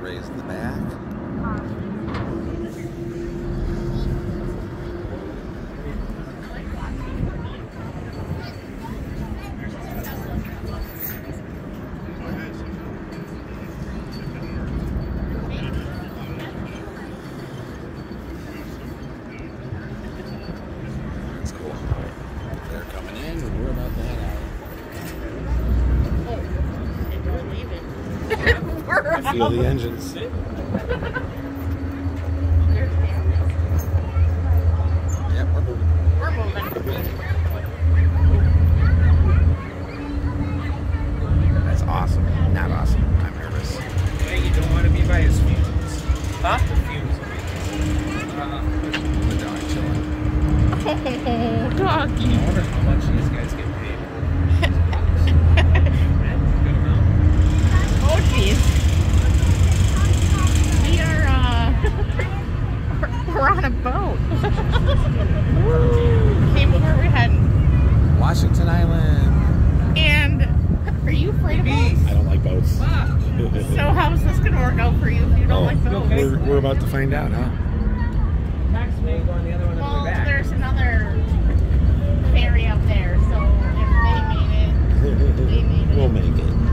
raise the back. Feel the engines. Yep, we're moving. We're moving. That's awesome. Not awesome. I'm nervous. Hey, you don't want to be by his fumes. Huh? The fumes. Uh, The dog chilling. Oh, I wonder how much these guys we're on a boat. Came where we hadn't. Washington Island. And are you afraid of boats? I don't like boats. So how is this going to work out for you if you don't oh, like boats? We're, we're about to find out, huh? Well, there's another ferry up there, so if they made it, we made it. We'll make it.